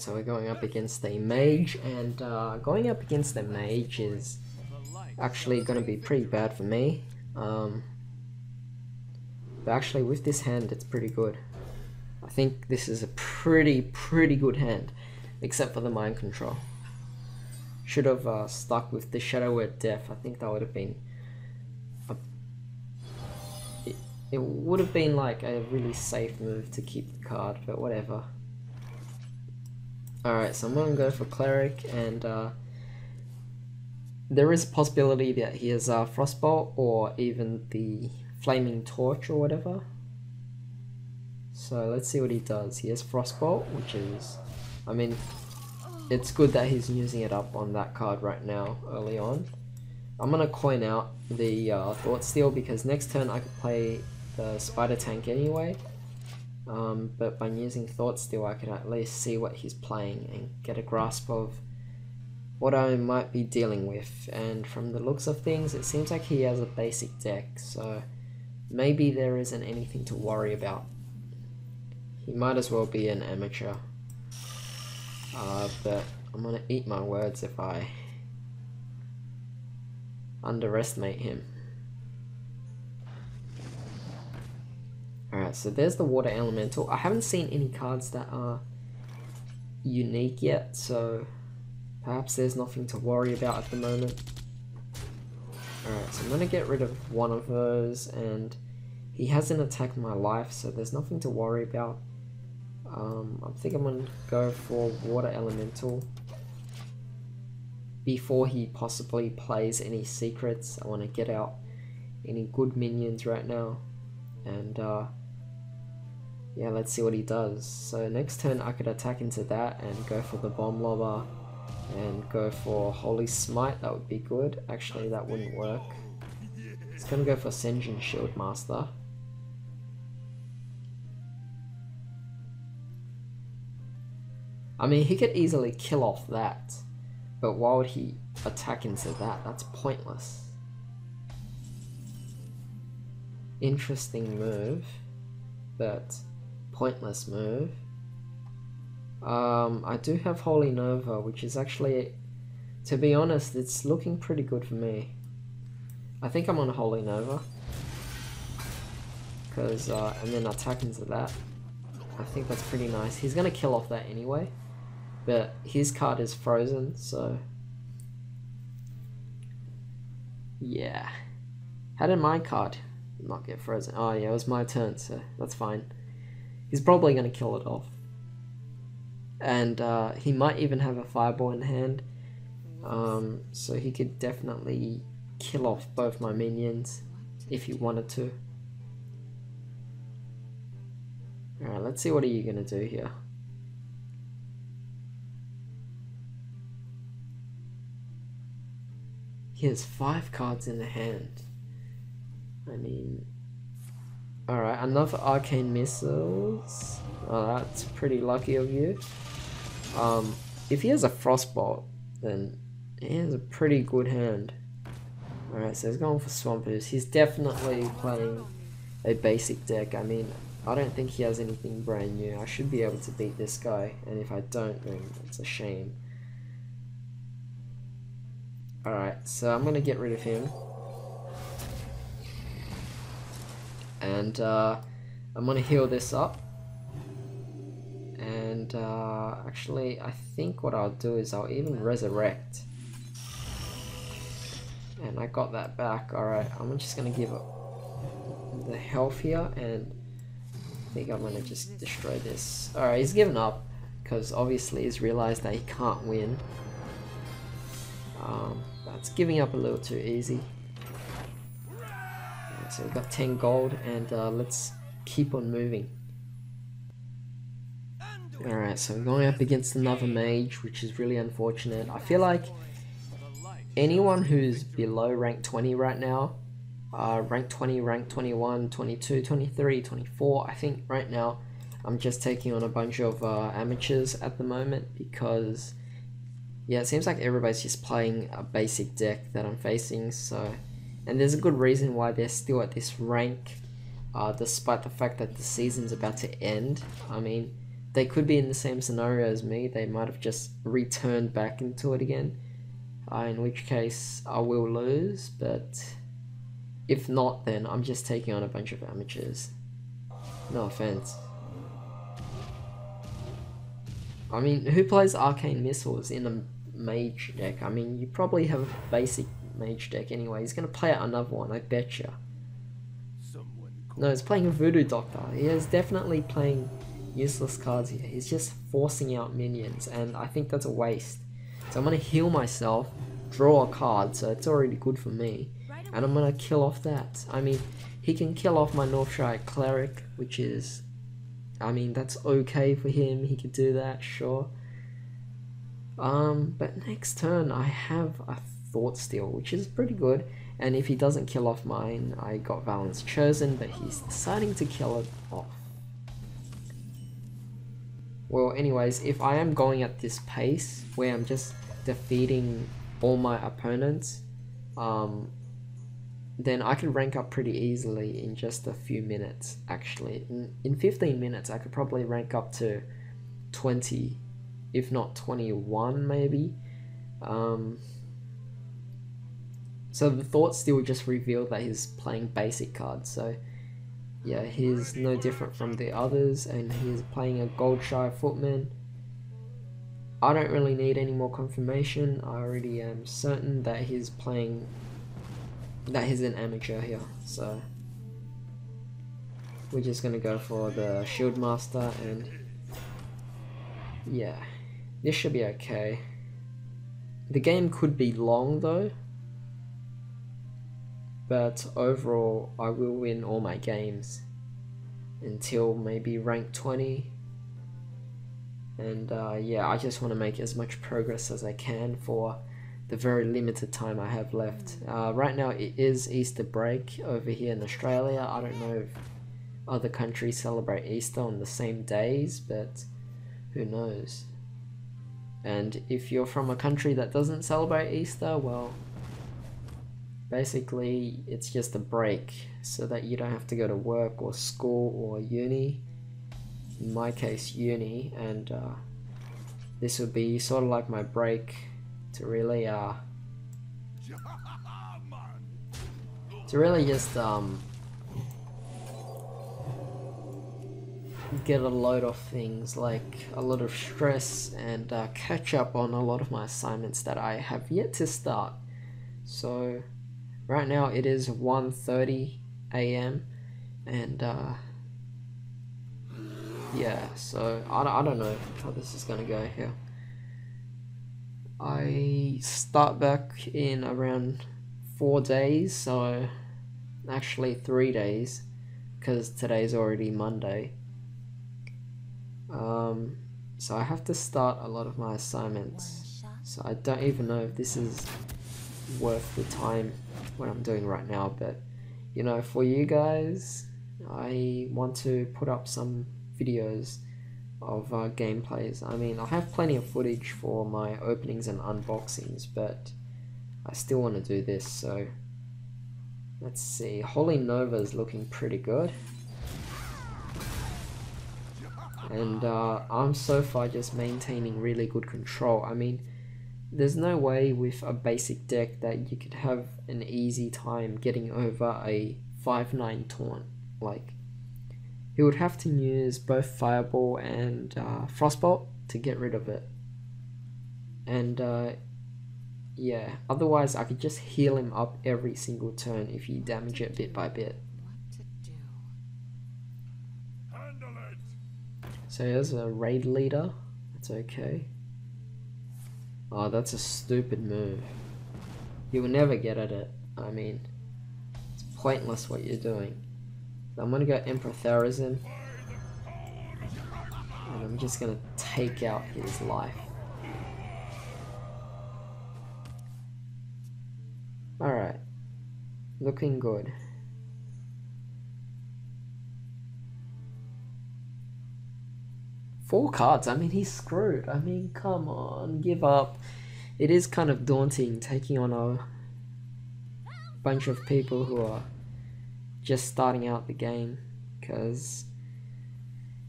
So we're going up against a mage, and uh, going up against a mage is actually going to be pretty bad for me. Um, but actually, with this hand, it's pretty good. I think this is a pretty, pretty good hand, except for the mind control. Should have uh, stuck with the Shadow Word Death. I think that would have been. A, it, it would have been like a really safe move to keep the card, but whatever. Alright, so I'm gonna go for Cleric, and uh, there is a possibility that he has uh, Frostbolt or even the Forgotten Torch or whatever. So let's see what he does. He has Frostbolt, which is, I mean, it's good that he's using it up on that card right now, early on. I'm gonna coin out the uh, Thought Steal because next turn I could play the Spider Tank anyway. Um, but by using Thought Steal I can at least see what he's playing and get a grasp of what I might be dealing with and from the looks of things it seems like he has a basic deck so maybe there isn't anything to worry about. He might as well be an amateur uh, but I'm gonna eat my words if I underestimate him. Alright, so there's the Water Elemental. I haven't seen any cards that are unique yet, so perhaps there's nothing to worry about at the moment. Alright, so I'm going to get rid of one of those, and he hasn't attacked my life, so there's nothing to worry about. Um, I think I'm going to go for Water Elemental. Before he possibly plays any secrets, I want to get out any good minions right now. And uh, yeah, let's see what he does. So next turn I could attack into that and go for the Bomb Lobber and go for Holy Smite, that would be good. Actually, that wouldn't work. It's gonna go for Sen'jin Shield Master. I mean, he could easily kill off that, but why would he attack into that? That's pointless. Interesting move, but pointless move. Um, I do have Holy Nova, which is actually, to be honest, it's looking pretty good for me. I think I'm on Holy Nova. Because, uh, and then attack into that. I think that's pretty nice. He's going to kill off that anyway. But his card is frozen, so... Yeah. How did my card not get frozen? Oh yeah, it was my turn, so that's fine. He's probably going to kill it off. And uh, he might even have a fireball in hand. Um, so he could definitely kill off both my minions if he wanted to. Alright, let's see what are you going to do here. He has five cards in the hand. I mean, Alright, another arcane missiles. Oh, that's pretty lucky of you. Um, if he has a frostbolt, then he has a pretty good hand. Alright, so he's going for Swampers. He's definitely playing a basic deck. I mean, I don't think he has anything brand new. I should be able to beat this guy, and if I don't, then it's a shame. Alright, so I'm gonna get rid of him. And uh, I'm gonna heal this up. And uh, actually I think what I'll do is I'll even resurrect. And I got that back. Alright I'm just gonna give it the health here and I think I'm gonna just destroy this. Alright he's given up because obviously he's realized that he can't win. Um, that's giving up a little too easy so we've got 10 gold and uh, let's keep on moving. Alright, so we're going up against another mage, which is really unfortunate. I feel like anyone who's below rank 20 right now, uh, rank 20, rank 21, 22, 23, 24, I think right now I'm just taking on a bunch of uh, amateurs at the moment because yeah, it seems like everybody's just playing a basic deck that I'm facing, so and there's a good reason why they're still at this rank, uh, despite the fact that the season's about to end. I mean, they could be in the same scenario as me. They might have just returned back into it again. Uh, in which case I will lose, but if not, then I'm just taking on a bunch of amateurs. No offense. I mean, who plays Arcane Missiles in a mage deck? I mean, you probably have basic mage deck anyway. He's gonna play out another one, I betcha. No, he's playing a Voodoo Doctor. He is definitely playing useless cards here. He's just forcing out minions, and I think that's a waste. So I'm gonna heal myself, draw a card, so it's already good for me. And I'm gonna kill off that. I mean, he can kill off my Northshire Cleric, which is I mean, that's okay for him. He could do that, sure. Um, but next turn I have a Thought Steal, which is pretty good. And if he doesn't kill off mine, I got Velen's Chosen, but he's deciding to kill it off. Well, anyways, if I am going at this pace, where I'm just defeating all my opponents, um, then I could rank up pretty easily in just a few minutes actually. In, in 15 minutes I could probably rank up to 20 if not 21 maybe. Um, so the Thought Steal just revealed that he's playing basic cards so yeah he's no different from the others and he's playing a Goldshire Footman. I don't really need any more confirmation, I already am certain that he's playing that he's an amateur here, so we're just gonna go for the Shield Master and yeah, this should be okay. The game could be long though, but overall I will win all my games until maybe rank 20 and uh, yeah I just want to make as much progress as I can for the very limited time I have left. Uh, right now it is Easter break over here in Australia. I don't know if other countries celebrate Easter on the same days, but who knows. And if you're from a country that doesn't celebrate Easter, well, basically it's just a break so that you don't have to go to work or school or uni. In my case, uni, and uh, this would be sort of like my break to really uh to really just um get a load of things like a lot of stress and uh, catch up on a lot of my assignments that I have yet to start. So right now it is 1.30 a.m. and uh, yeah, so I, I don't know how this is gonna go here. I start back in around four days, so actually three days, because today's already Monday. Um, so I have to start a lot of my assignments. So I don't even know if this is worth the time what I'm doing right now, but you know, for you guys, I want to put up some videos of uh, gameplays. I mean, I have plenty of footage for my openings and unboxings, but I still want to do this, so let's see. Holy Nova is looking pretty good. And uh, I'm so far just maintaining really good control. I mean, there's no way with a basic deck that you could have an easy time getting over a 5-9 taunt. Like, he would have to use both Fireball and uh, Frostbolt to get rid of it. And uh, yeah, otherwise I could just heal him up every single turn if you damage it bit by bit. So here's a raid leader. That's okay. Oh, that's a stupid move. You will never get at it. I mean, it's pointless what you're doing. I'm gonna go Emperor Thaurissan. And I'm just gonna take out his life. Alright. Looking good. Four cards, I mean he's screwed. I mean come on, give up. It is kind of daunting taking on a bunch of people who are just starting out the game because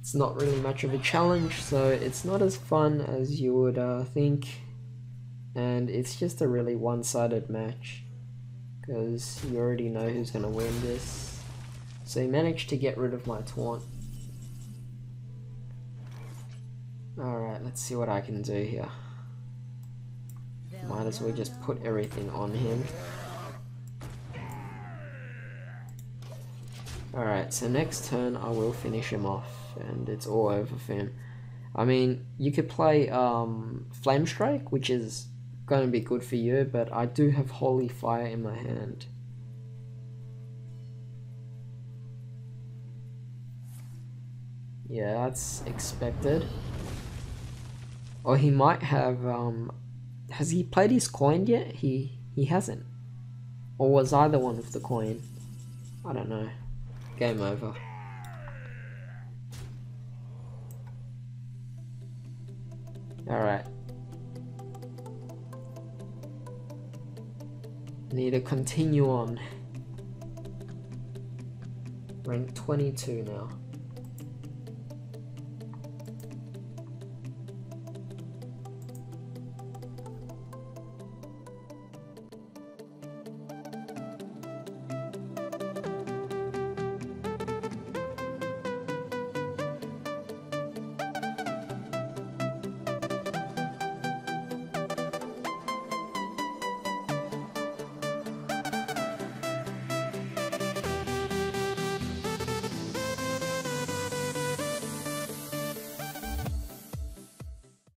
it's not really much of a challenge, so it's not as fun as you would uh, think. And it's just a really one-sided match. Because you already know who's going to win this. So he managed to get rid of my taunt. Alright, let's see what I can do here. Might as well just put everything on him. Alright, so next turn I will finish him off and it's all over for him. I mean, you could play um, Flame Strike, which is going to be good for you, but I do have Holy Fire in my hand. Yeah, that's expected. Or he might have, um, has he played his coin yet? He, he hasn't. Or was I the one with the coin? I don't know. Game over. Alright. Need to continue on. Rank 22 now.